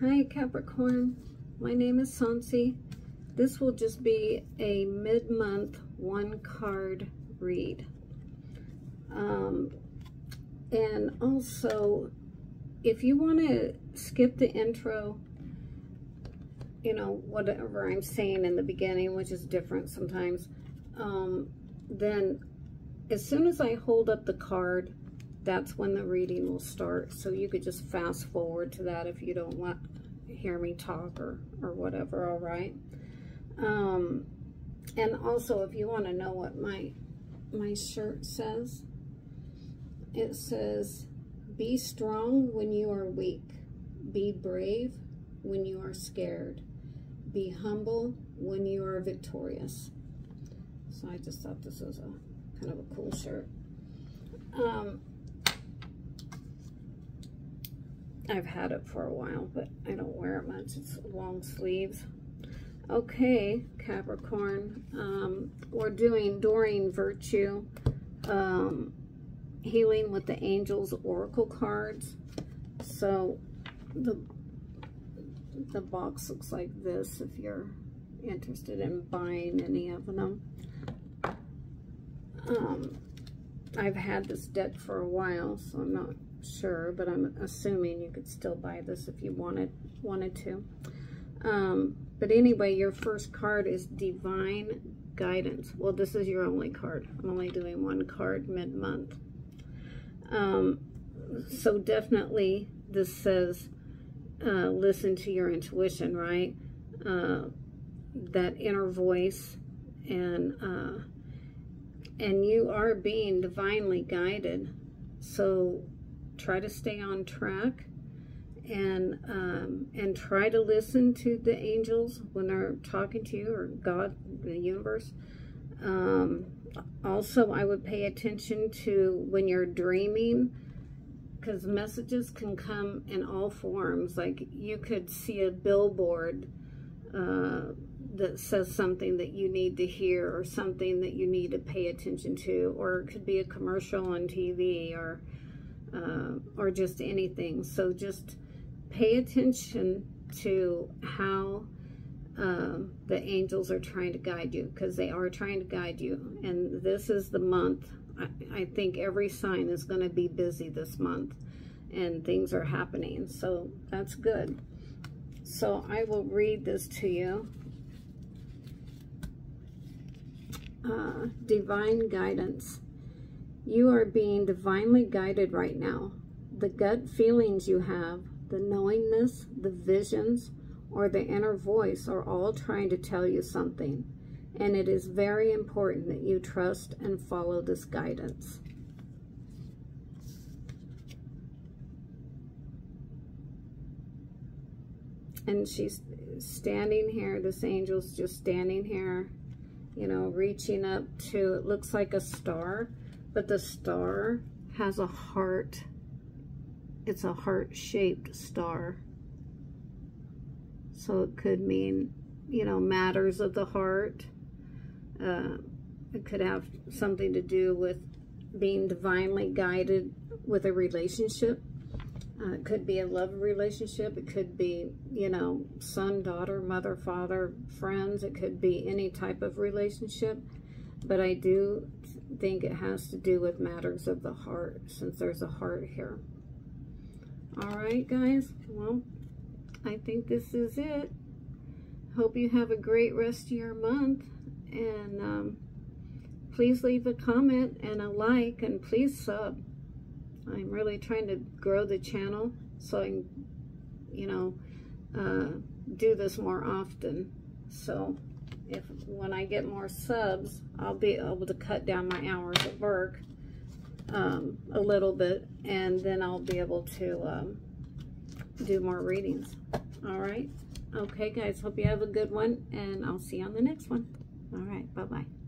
Hi Capricorn, my name is Sansi. This will just be a mid-month one card read. Um, and also, if you want to skip the intro, you know, whatever I'm saying in the beginning, which is different sometimes, um, then as soon as I hold up the card, that's when the reading will start. So you could just fast forward to that if you don't want to hear me talk or, or whatever, all right? Um, and also, if you want to know what my, my shirt says, it says, be strong when you are weak. Be brave when you are scared. Be humble when you are victorious. So I just thought this was a kind of a cool shirt. Um, I've had it for a while, but I don't wear it much. It's long sleeves. Okay, Capricorn, um, we're doing Doreen Virtue, um, Healing with the Angels Oracle cards. So the, the box looks like this if you're interested in buying any of them. Um, I've had this deck for a while, so I'm not sure, but I'm assuming you could still buy this if you wanted wanted to. Um, but anyway, your first card is Divine Guidance. Well, this is your only card. I'm only doing one card mid-month. Um, so definitely this says uh, listen to your intuition, right? Uh, that inner voice and uh, and you are being divinely guided. So try to stay on track and um, and try to listen to the angels when they're talking to you or God, the universe. Um, also, I would pay attention to when you're dreaming because messages can come in all forms. Like you could see a billboard uh, that says something that you need to hear or something that you need to pay attention to, or it could be a commercial on TV or uh, or just anything. So just pay attention to how um, the angels are trying to guide you because they are trying to guide you. And this is the month. I, I think every sign is going to be busy this month and things are happening. So that's good. So I will read this to you. Uh, divine guidance. You are being divinely guided right now. The gut feelings you have, the knowingness, the visions, or the inner voice are all trying to tell you something. And it is very important that you trust and follow this guidance. And she's standing here, this angel's just standing here, you know, reaching up to, it looks like a star but the star has a heart. It's a heart-shaped star. So it could mean, you know, matters of the heart. Uh, it could have something to do with being divinely guided with a relationship. Uh, it could be a love relationship. It could be, you know, son, daughter, mother, father, friends. It could be any type of relationship. But I do think it has to do with matters of the heart, since there's a heart here. All right, guys. Well, I think this is it. Hope you have a great rest of your month. And um, please leave a comment and a like, and please sub. I'm really trying to grow the channel so I can, you know, uh, do this more often. So if when I get more subs, I'll be able to cut down my hours at work um, a little bit, and then I'll be able to um, do more readings. All right. Okay, guys. Hope you have a good one, and I'll see you on the next one. All right. Bye-bye.